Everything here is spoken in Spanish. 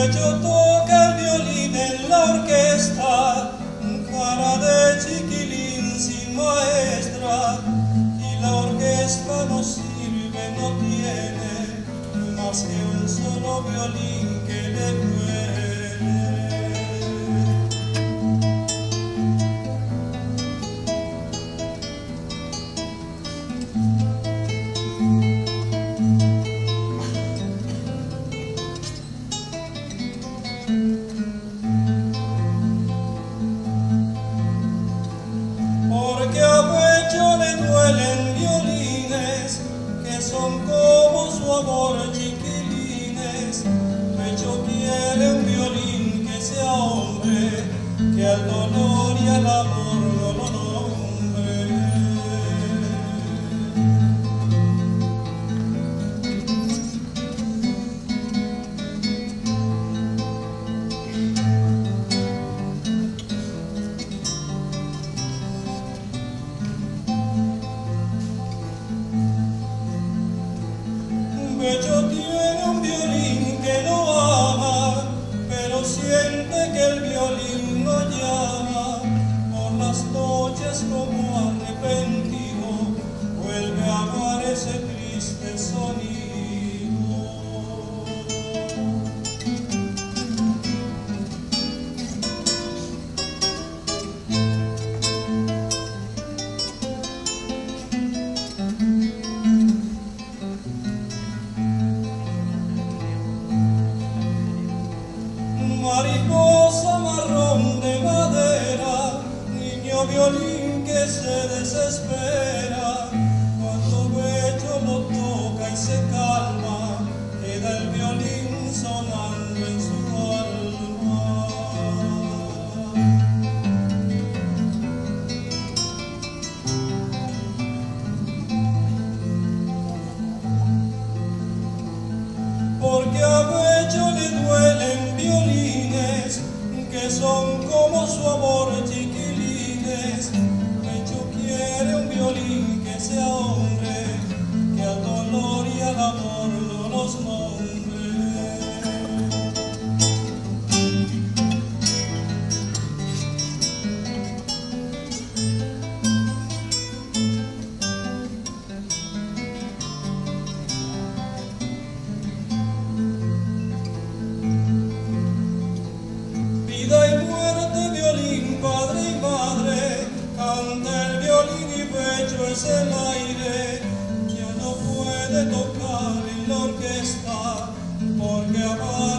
Bello toca el violín en la orquesta, cara de chiquilín sin maestra, y la orquesta no sirve, no tiene más que un solo violín que le duele. Su amor chiquilines. Pecho quiere un violín que sea hombre, que al dolor y al amor Bello violín que se desespera, cuando bello lo toca y se calma, queda el violín sonando en su alma. porque a Bello le duelen violines que son como su amor chiquilines. el aire, ya no puede tocar en la orquesta, porque amar.